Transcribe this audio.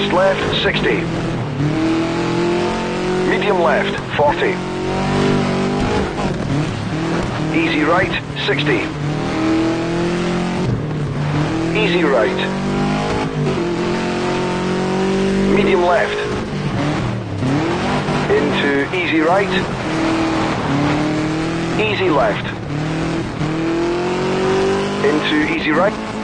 Fast left, 60. Medium left, 40. Easy right, 60. Easy right. Medium left. Into easy right. Easy left. Into easy right.